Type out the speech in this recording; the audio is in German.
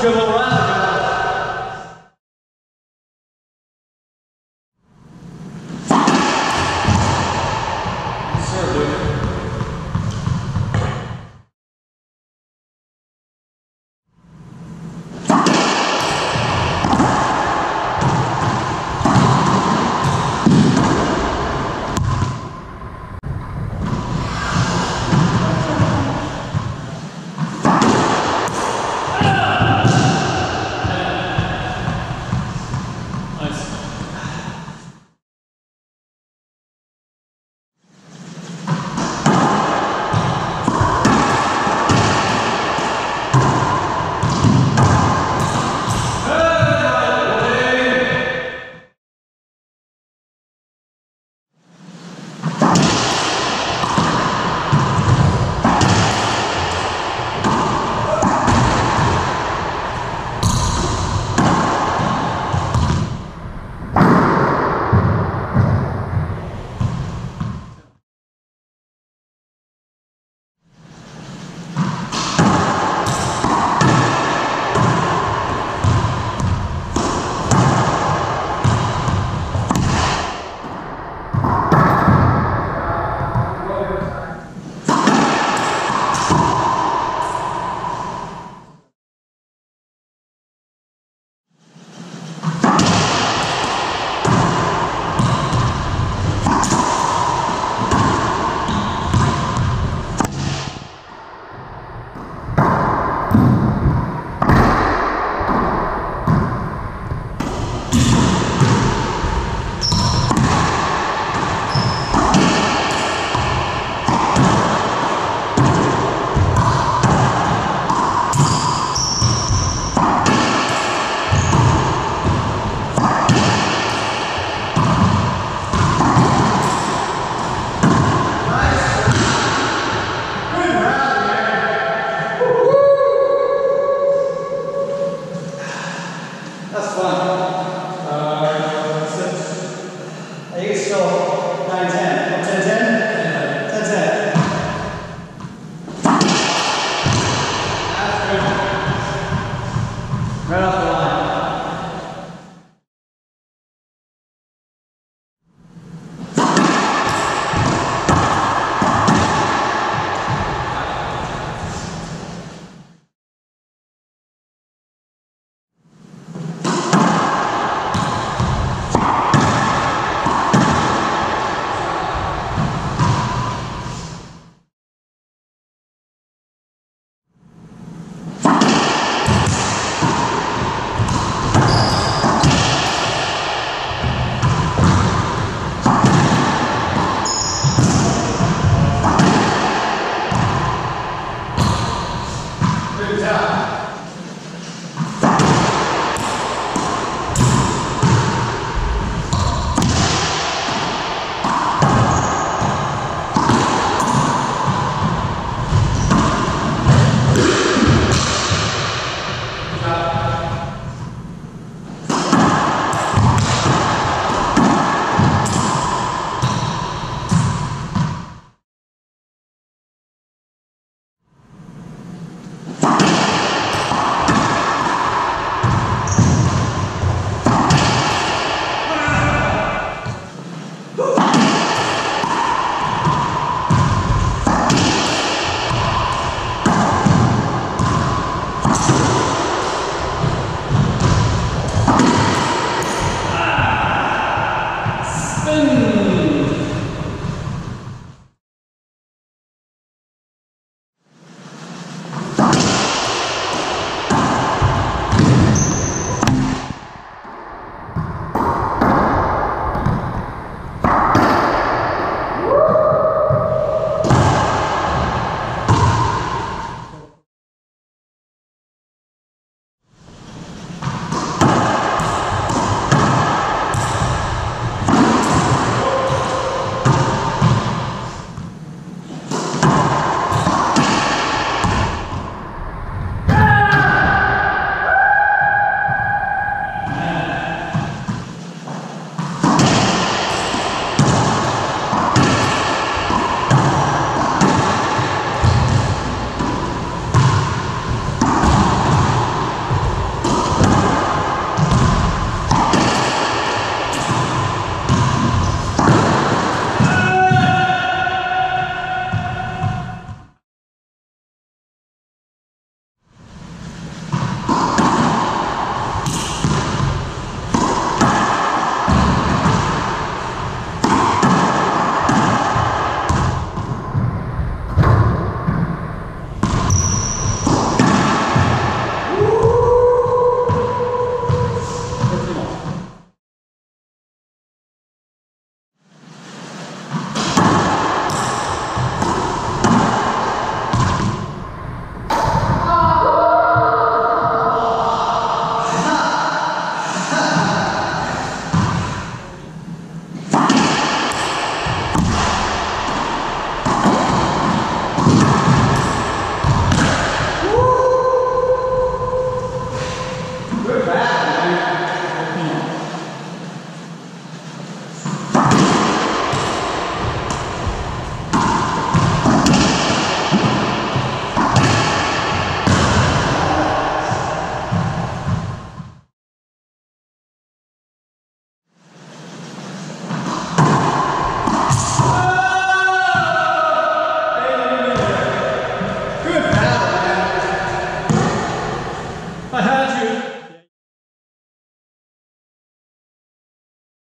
Josh Gilbert